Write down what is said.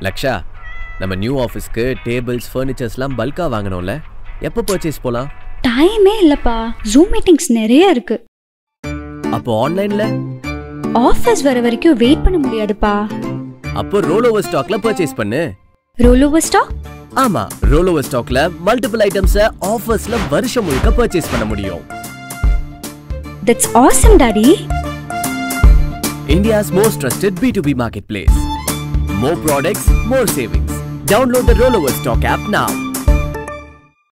லக்ஷா நம்ம நியூ ஆஃபீஸ்க்கு டேபிள்ஸ் ஃபர்னிச்சர்ஸ்லாம் பல்கா வாங்கணும்ல. எப்போ பர்ச்சேஸ் போலாம்? டைமே இல்லப்பா. ஜூம் மீட்டிங்ஸ் நிறைய இருக்கு. அப்போ ஆன்லைன்ல ஆஃபீஸ் வர வரைக்கும் வெயிட் பண்ண முடியாதுப்பா. அப்போ ரோல் ஓவர் ஸ்டாக்ல பர்ச்சேஸ் பண்ணு. ரோல் ஓவர் ஸ்டாக் ஆமா ரோல் ஓவர் ஸ்டாக்ல மல்டிபிள் ஐட்டம்ஸை ஆஃபர்ஸ்ல வருஷம் முழுக்க பர்ச்சேஸ் பண்ண முடியும். That's awesome daddy India's most trusted B2B marketplace. More products, more savings. Download the Rollover Stock app now.